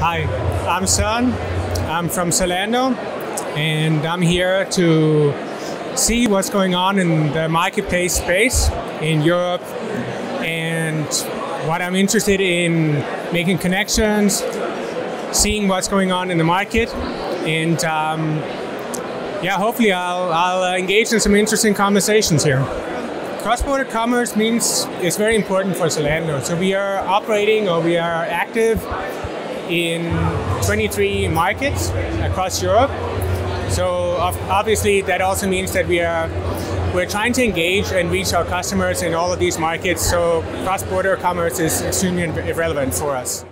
Hi, I'm Søren. I'm from Zalando, and I'm here to see what's going on in the marketplace space in Europe and what I'm interested in making connections, seeing what's going on in the market, and um, yeah, hopefully I'll, I'll engage in some interesting conversations here. Cross-border commerce means it's very important for Zalando. So we are operating or we are active in 23 markets across Europe. So obviously that also means that we are we're trying to engage and reach our customers in all of these markets. So cross-border commerce is extremely relevant for us.